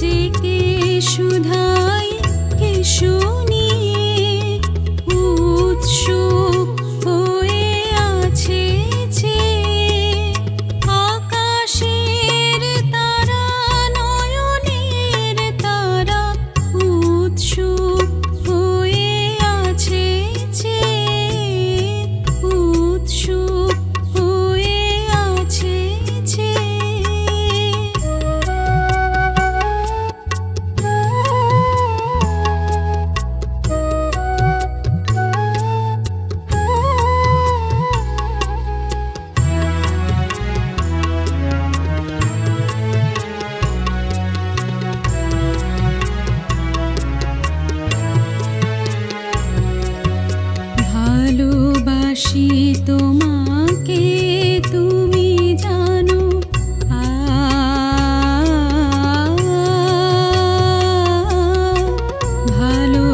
Tiki. Salud.